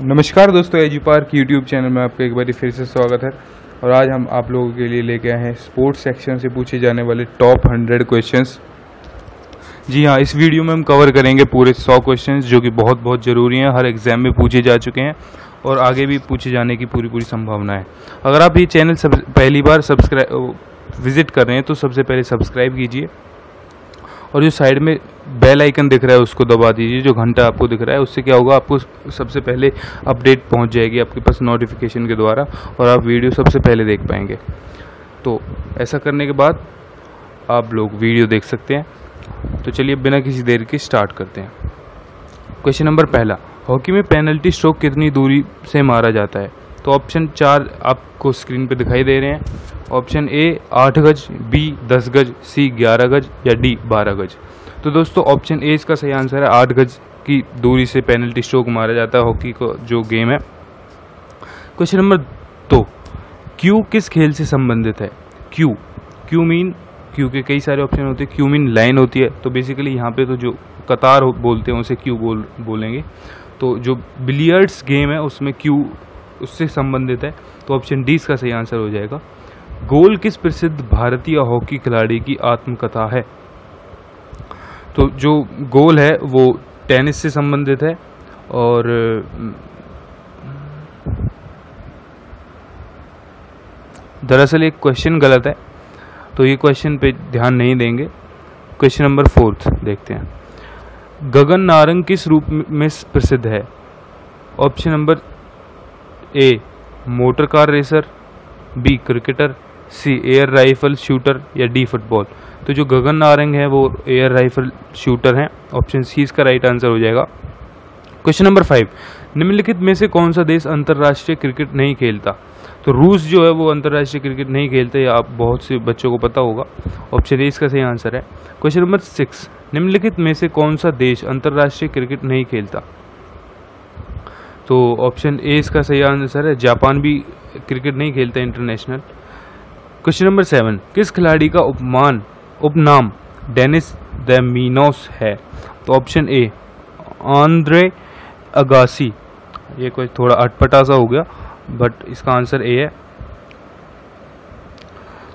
नमस्कार दोस्तों, एजी park YouTube channel में आपका एक बार फिर से स्वागत है। और आज हम आप लोगों के लिए लेके आए हैं स्पोर्ट्स सेक्शन से पूछे जाने वाले टॉप हंड्रेड क्वेश्चंस जी हाँ इस वीडियो में हम कवर करेंगे पूरे सौ क्वेश्चंस जो कि बहुत बहुत ज़रूरी हैं। हर एग्ज़ाम में पूछे जा चुके हैं और आगे भी पूछे जाने की पूरी पूरी संभावना है। अगर आप ये चैनल सब, पहली बार सब्सक्राइब विज़िट कर रहे हैं तो सबसे पहले सब्सक्राइब कीजिए। और जो साइड में बेल आइकन दिख रहा है उसको दबा दीजिए, जो घंटा आपको दिख रहा है, उससे क्या होगा, आपको सबसे पहले अपडेट पहुँच जाएगी आपके पास नोटिफिकेशन के द्वारा और आप वीडियो सबसे पहले देख पाएँगे। तो ऐसा करने के बाद आप लोग वीडियो देख सकते हैं। तो चलिए बिना किसी देर के स्टार्ट करते हैं। क्वेश्चन नंबर पहला हॉकी में पेनल्टी स्ट्रोक कितनी दूरी से मारा जाता है? तो ऑप्शन चार आपको स्क्रीन पे दिखाई दे रहे हैं। ऑप्शन ए आठ गज बी दस गज सी ग्यारह गज या डी बारह गज। तो दोस्तों ऑप्शन ए इसका सही आंसर है। आठ गज की दूरी से पेनल्टी स्ट्रोक मारा जाता है। हॉकी को जो गेम है। क्वेश्चन नंबर दो। क्यू किस खेल से संबंधित है? क्यू क्यू मीन क्यू के कई सारे ऑप्शन होते हैं। क्यू मीन लाइन होती है। तो बेसिकली यहाँ पे तो जो कतार बोलते हैं, उसे क्यू बोल बोलेंगे। तो जो बिलियर्ड्स गेम है, उसमें क्यू उससे संबंधित है तो ऑप्शन डी इसका सही आंसर हो जाएगा। गोल किस प्रसिद्ध भारतीय हॉकी खिलाड़ी की आत्मकथा है? तो जो गोल है, वो टेनिस से संबंधित है और दरअसल एक क्वेश्चन गलत है तो ये क्वेश्चन पे ध्यान नहीं देंगे। क्वेश्चन नंबर फोर्थ देखते हैं। गगन नारंग किस रूप में प्रसिद्ध है? Option number A, motor car racer, B, cricketer, C, air rifle shooter या डी, फुटबॉल। तो जो गगन नारंग है, वो एयर राइफल शूटर हैं। ऑप्शन सी, इसका राइट आंसर हो जाएगा। क्वेश्चन नंबर फाइव निम्नलिखित में से कौन सा देश अंतर्राष्ट्रीय क्रिकेट नहीं खेलता? तो रूस जो है, वो अंतर्राष्ट्रीय क्रिकेट नहीं खेलते आप बहुत से बच्चों को पता होगा। ऑप्शन ए इसका सही आंसर है। क्वेश्चन नंबर सिक्स निम्नलिखित में से कौन सा देश अंतर्राष्ट्रीय क्रिकेट नहीं खेलता? तो ऑप्शन ए इसका सही आंसर है। जापान भी क्रिकेट नहीं खेलता इंटरनेशनल क्वेश्चन नंबर सेवन किस खिलाड़ी का उपमान, उपनाम डेनिस द मीनोस है? तो ऑप्शन ए आंद्रे अगासी ये कोई थोड़ा अटपटा सा हो गया बट इसका आंसर ए है।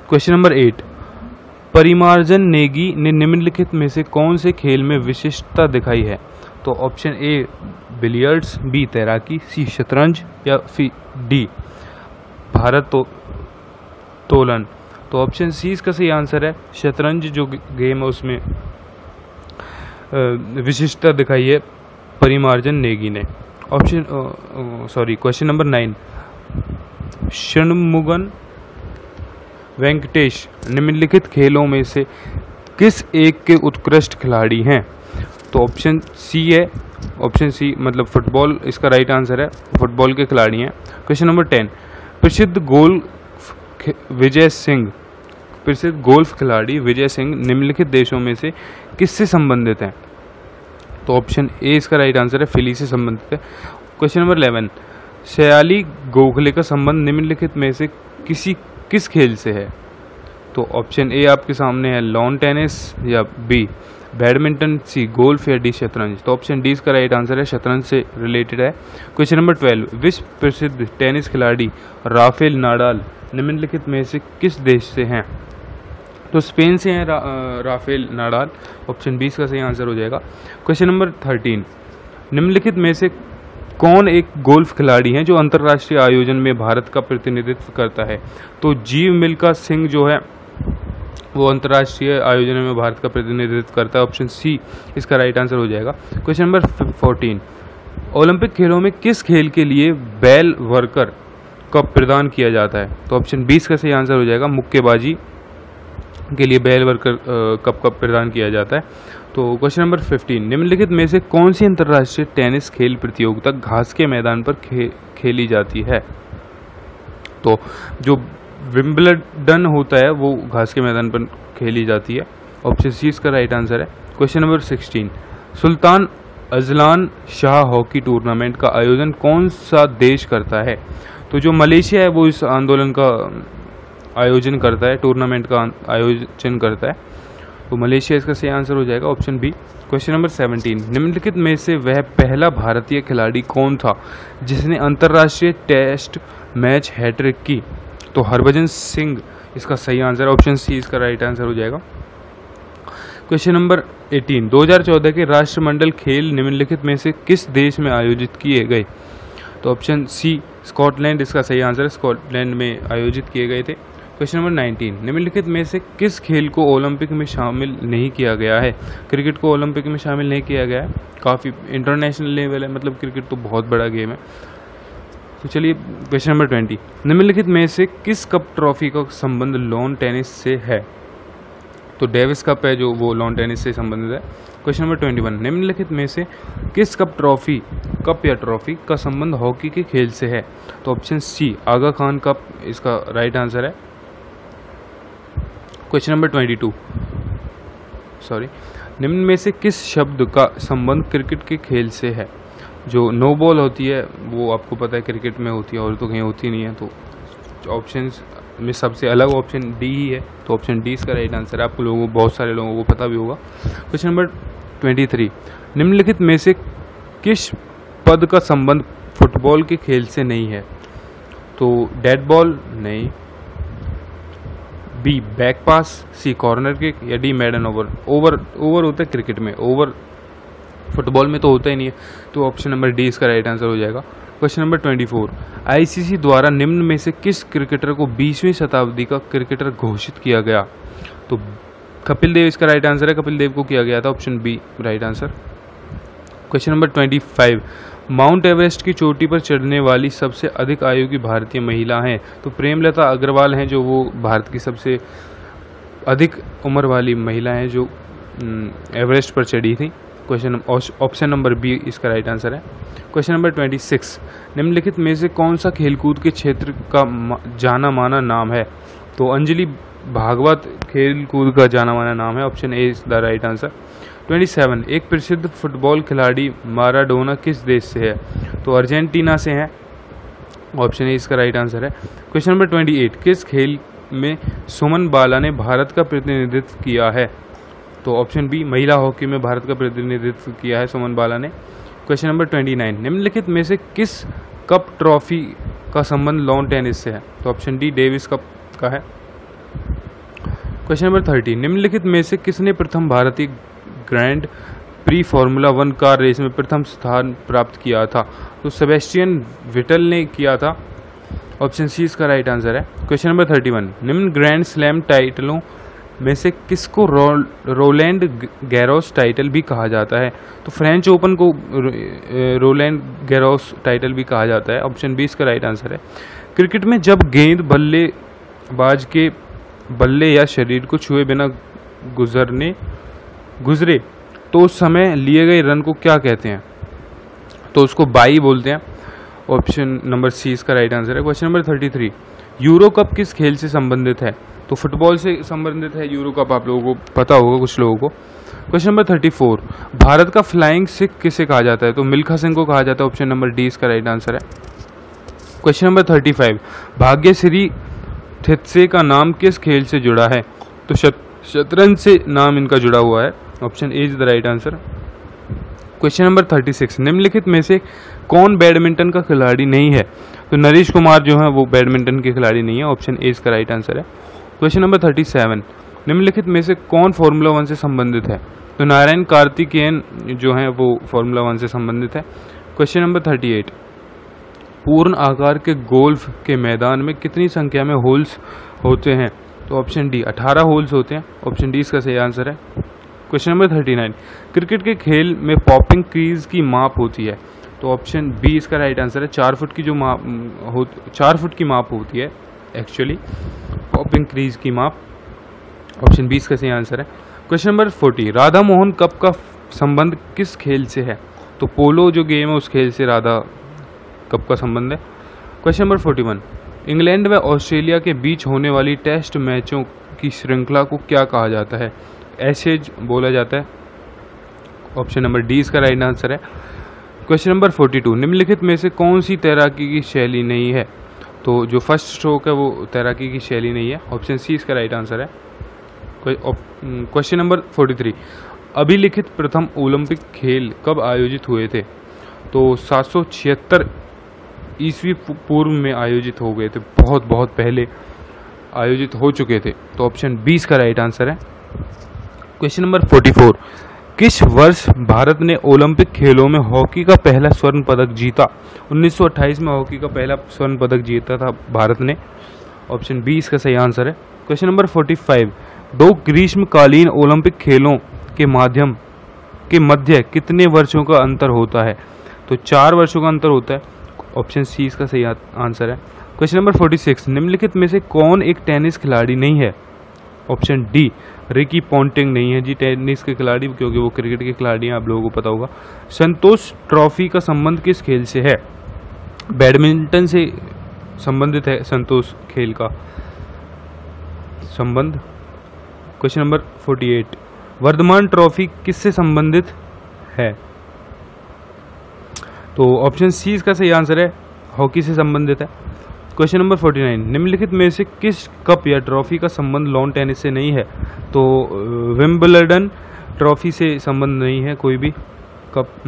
क्वेश्चन नंबर एट परिमार्जन नेगी ने निम्नलिखित में से कौन से खेल में विशिष्टता दिखाई है? तो ऑप्शन ए बिलियर्ड्स बी तैराकी सी शतरंज, या फिर डी भारत तो तोलन। तो ऑप्शन सी इसका सही आंसर है। शतरंज जो गेम है उसमें विशिष्टता दिखाई है परिमार्जन नेगी ने। Option sorry question number nine Shanmugam Venkatesh निम्नलिखित खेलों में से किस एक के उत्कृष्ट खिलाड़ी हैं? तो ऑप्शन सी है। ऑप्शन सी मतलब फुटबॉल इसका राइट आंसर है। फुटबॉल के खिलाड़ी हैं। क्वेश्चन नंबर टेन प्रसिद्ध गोल विजय सिंह। प्रसिद्ध गोल्फ खिलाड़ी विजय सिंह निम्नलिखित देशों में से किससे संबंधित हैं? तो ऑप्शन ए इसका राइट आंसर है। फिली से संबंधित है। Question number eleven Sayali Gokhale का संबंध निम्नलिखित में से किसी, किस खेल से है? तो ऑप्शन ए आपके सामने है। लॉन टेनिस या बी बैडमिंटन सी गोल्फ या डी शतरंज? तो ऑप्शन डी इसका राइट आंसर है शतरंज से रिलेटेड है। क्वेश्चन नंबर ट्वेल्व विश्व प्रसिद्ध टेनिस खिलाड़ी राफेल नाडाल निम्नलिखित में से किस देश से हैं? तो स्पेन से हैं रा, राफेल नाडाल। ऑप्शन बीस का सही आंसर हो जाएगा। क्वेश्चन नंबर थर्टीन निम्नलिखित में से कौन एक गोल्फ खिलाड़ी हैं जो अंतर्राष्ट्रीय आयोजन में भारत का प्रतिनिधित्व करता है? तो जीव मिल्का सिंह जो है वो अंतर्राष्ट्रीय आयोजन में भारत का प्रतिनिधित्व करता है। ऑप्शन सी इसका राइट आंसर हो जाएगा। क्वेश्चन नंबर फोर्टीन ओलंपिक खेलों में किस खेल के लिए बैल वर्कर कप प्रदान किया जाता है? तो ऑप्शन बीस का सही आंसर हो जाएगा। मुक्केबाजी के लिए बैल वर्कर कप कप प्रदान किया जाता है। तो क्वेश्चन नंबर फिफ्टीन निम्नलिखित में से कौन सी अंतर्राष्ट्रीय टेनिस खेल प्रतियोगिता घास के मैदान पर खे, खेली जाती है? तो जो विम्बलडन होता है, वो घास के मैदान पर खेली जाती है। ऑप्शन सी इसका राइट आंसर है। Question number sixteen Sultan Azlan Shah hockey tournament का आयोजन कौन सा देश करता है? तो जो मलेशिया है, वो इस आंदोलन का आयोजन करता है, टूर्नामेंट का आयोजन करता है। तो मलेशिया इसका सही आंसर हो जाएगा option B question number seventeen निम्नलिखित में से वह पहला भारतीय खिलाड़ी कौन था, जिसने अंतर्राष्ट्रीय टेस्ट मैच हैट्रिक की? तो हरभजन सिंह इसका सही आंसर ऑप्शन सी इसका राइट आंसर हो जाएगा। क्वेश्चन नंबर 18 2014 के राष्ट्रमंडल खेल निम्नलिखित में से किस देश में आयोजित किए गए? तो ऑप्शन सी स्कॉटलैंड इसका सही आंसर स्कॉटलैंड में आयोजित किए गए थे। क्वेश्चन नंबर 19 निम्नलिखित में से किस खेल को ओलंपिक में शामिल नहीं किया गया है? क्रिकेट को ओलंपिक में शामिल नहीं किया गया है। काफ़ी इंटरनेशनल लेवल है मतलब क्रिकेट तो बहुत बड़ा गेम है। चलिए क्वेश्चन नंबर ट्वेंटी निम्नलिखित में से किस कप ट्रॉफी का संबंध लॉन टेनिस से है? तो डेविस कप है जो वो लॉन टेनिस से संबंधित है। क्वेश्चन नंबर ट्वेंटी वन निम्नलिखित में से किस कप ट्रॉफी कप या ट्रॉफी का संबंध हॉकी के खेल से है? तो option C Aga Khan cup इसका राइट आंसर है। Question number twenty two sorry निम्न में से किस शब्द का संबंध क्रिकेट के खेल से है? जो नो बॉल होती है, वो आपको पता है क्रिकेट में होती है और तो कहीं होती नहीं है तो ऑप्शन में सबसे अलग ऑप्शन डी ही है। तो ऑप्शन डी इसका राइट आंसर है। आपको लोगों बहुत सारे लोगों को पता भी होगा। क्वेश्चन नंबर ट्वेंटी थ्री निम्नलिखित में से किस पद का संबंध फुटबॉल के खेल से नहीं है? तो डेड बॉल नहीं। B back pass C corner kick या D maiden over over over होता है क्रिकेट में। ओवर फुटबॉल में तो होता ही नहीं है तो ऑप्शन नंबर डी इसका राइट आंसर हो जाएगा। Question number twenty four ICC द्वारा निम्न में से किस क्रिकेटर को बीसवीं शताब्दी का क्रिकेटर घोषित किया गया? तो कपिल देव इसका राइट आंसर है, कपिल देव को किया गया था option B right answer question number twenty five Mount Everest की चोटी पर चढ़ने वाली सबसे अधिक आयु की भारतीय महिला हैं। तो प्रेमलता अग्रवाल हैं जो वो भारत की सबसे अधिक उम्र वाली महिला हैं जो एवरेस्ट पर चढ़ी थी। क्वेश्चन ऑप्शन नंबर बी इसका राइट आंसर है। क्वेश्चन नंबर ट्वेंटी सिक्स निम्नलिखित में से कौन सा खेलकूद के क्षेत्र का जाना माना नाम है? तो अंजलि भागवत खेलकूद का जाना माना नाम है। Option A is the right answer 27 एक प्रसिद्ध फुटबॉल खिलाड़ी माराडोना किस देश से है? तो अर्जेंटीना से है। ऑप्शन ए इसका राइट आंसर है। क्वेश्चन नंबर 28 किस खेल में सुमन बाला ने भारत का प्रतिनिधित्व किया है? तो ऑप्शन बी महिला हॉकी में भारत का प्रतिनिधित्व किया है सुमन बाला ने। क्वेश्चन नंबर 29 निम्नलिखित में से किस कप ट्रॉफी का संबंध लॉन टेनिस से है? तो ऑप्शन डी डेविस कप का है। क्वेश्चन नंबर थर्टी निम्नलिखित में से किसने प्रथम भारतीय grand prix formula one car race में प्रथम स्थान प्राप्त किया था? तो सेबेस्टियन विटल ने किया था। ऑप्शन सी इसका राइट आंसर है। क्वेश्चन नंबर थर्टी वन निम्न ग्रैंड स्लैम टाइटलों में से किसको रोलैंड गैरोस टाइटल भी कहा जाता है। तो फ्रेंच ओपन को रोलैंड गैरोस टाइटल भी कहा जाता है। ऑप्शन बी इसका राइट आंसर है। क्रिकेट में जब गेंद बल्लेबाज के बल्ले या शरीर को छुए बिना गुजरने, गुजरे तो उस समय लिए गए रन को क्या कहते हैं? तो उसको बाई बोलते हैं। ऑप्शन नंबर सी इसका राइट आंसर है। Question number thirty three. Euro cup किस खेल से संबंधित है? तो फुटबॉल से संबंधित है यूरो कप आप लोगों को पता होगा, कुछ लोगों को। Question number thirty four Bharat का फ्लाइंग सिख किसे कहा जाता है? तो मिल्खा सिंह को कहा जाता है ऑप्शन नंबर डी इसका राइट आंसर है। Question number thirty five Bhagyashree Thipsay का नाम किस खेल से जुड़ा है? तो शतरंज से नाम इनका जुड़ा हुआ है option A is the right answer question number thirty six निम्नलिखित में से कौन बैडमिंटन का खिलाड़ी नहीं है? तो नरेश कुमार जो है, वो बैडमिंटन के खिलाड़ी नहीं है ऑप्शन ए इसका राइट आंसर है। क्वेश्चन नंबर थर्टी सेवन निम्नलिखित में से कौन फार्मूला वन से संबंधित है? तो नारायण कार्तिकेयन जो है, वो फार्मूला वन से संबंधित है। क्वेश्चन नंबर थर्टी एट पूर्ण आकार के गोल्फ के मैदान में कितनी संख्या में होल्स होते हैं? तो ऑप्शन डी अठारह होल्स होते हैं। ऑप्शन डी इसका सही आंसर है। Question number thirty nine cricket के खेल में पॉपिंग क्रीज की माप होती है। तो ऑप्शन बी इसका राइट आंसर है। चार फुट की जो माप हो, चार फुट की माप होती है। एक्चुअली पॉपिंग क्रीज की माप. ऑप्शन बी इसका सही आंसर है. Question number forty Radha Mohan cup का संबंध किस खेल से है? तो पोलो जो गेम है, उस खेल से राधा कप का संबंध है. Question number forty one England व ऑस्ट्रेलिया के बीच होने वाली टेस्ट मैचों की श्रृंखला को क्या कहा जाता है? एसेज बोला जाता है. ऑप्शन नंबर डी इसका राइट आंसर है. क्वेश्चन नंबर फोर्टी टू निम्नलिखित में से कौन सी तैराकी की शैली नहीं है? तो जो फ़र्स्ट स्ट्रोक है वो तैराकी की शैली नहीं है ऑप्शन सी इसका राइट आंसर है। क्वेश्चन नंबर फोर्टी थ्री अभिलिखित प्रथम ओलंपिक खेल कब आयोजित हुए थे? तो सात सौ छिहत्तर ईस्वी पूर्व में आयोजित हो गए थे, बहुत बहुत पहले आयोजित हो चुके थे। तो ऑप्शन बी इसका राइट आंसर है। क्वेश्चन नंबर फोर्टी फोर किस वर्ष भारत ने ओलंपिक खेलों में हॉकी का पहला स्वर्ण पदक जीता। 1928 में हॉकी का पहला स्वर्ण पदक जीता था भारत ने। ऑप्शन बी इसका सही आंसर है। क्वेश्चन नंबर 45 दो ग्रीष्मकालीन ओलंपिक खेलों के माध्यम के मध्य कितने वर्षों का अंतर होता है? तो चार वर्षों का अंतर होता है। ऑप्शन सी इसका सही आंसर है। क्वेश्चन नंबर 46 निम्नलिखित में से कौन एक टेनिस खिलाड़ी नहीं है? ऑप्शन डी रिकी पॉन्टिंग नहीं है जी टेनिस के खिलाड़ी, क्योंकि वो क्रिकेट के खिलाड़ी हैं, आप लोगों को पता होगा। संतोष ट्रॉफी का संबंध किस खेल से है? बैडमिंटन से संबंधित है संतोष खेल का। संबंध? क्वेश्चन नंबर 48 वर्धमान ट्रॉफी किससे संबंधित है? तो ऑप्शन सी इसका सही आंसर है, हॉकी से संबंधित है। क्वेश्चन नंबर 49 निम्नलिखित में से किस कप या ट्रॉफी का संबंध लॉन टेनिस से नहीं है? तो विम्बलडन ट्रॉफी से संबंध नहीं है कोई भी कप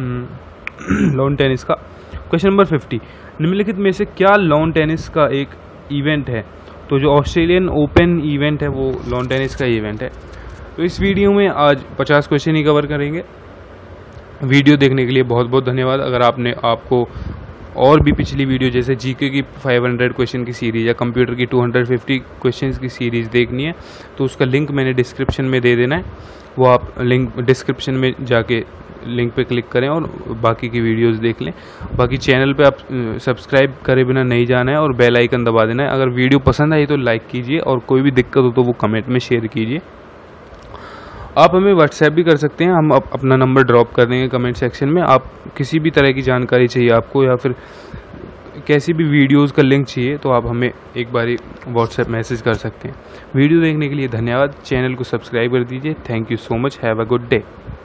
लॉन टेनिस का। क्वेश्चन नंबर 50 निम्नलिखित में से क्या लॉन टेनिस का एक इवेंट है? तो जो ऑस्ट्रेलियन ओपन इवेंट है, वो लॉन टेनिस का इवेंट है। तो इस वीडियो में आज 50 क्वेश्चन ही कवर करेंगे। वीडियो देखने के लिए बहुत बहुत धन्यवाद। अगर आपने आपको और भी पिछली वीडियो, जैसे जीके की 500 क्वेश्चन की सीरीज़ या कंप्यूटर की 250 क्वेश्चंस की सीरीज़ देखनी है तो उसका लिंक मैंने डिस्क्रिप्शन में दे देना है। वो आप लिंक डिस्क्रिप्शन में जाके लिंक पे क्लिक करें और बाकी की वीडियोस देख लें। बाकी चैनल पे आप सब्सक्राइब करे बिना नहीं जाना है और बेल आइकन दबा देना है। अगर वीडियो पसंद आई तो लाइक कीजिए और कोई भी दिक्कत हो तो वो कमेंट में शेयर कीजिए। आप हमें व्हाट्सएप भी कर सकते हैं हम अप, अपना नंबर ड्रॉप कर देंगे कमेंट सेक्शन में। आप किसी भी तरह की जानकारी चाहिए आपको या फिर कैसी भी वीडियोस का लिंक चाहिए तो आप हमें एक बार व्हाट्सएप मैसेज कर सकते हैं। वीडियो देखने के लिए धन्यवाद। चैनल को सब्सक्राइब कर दीजिए। Thank you so much have a good day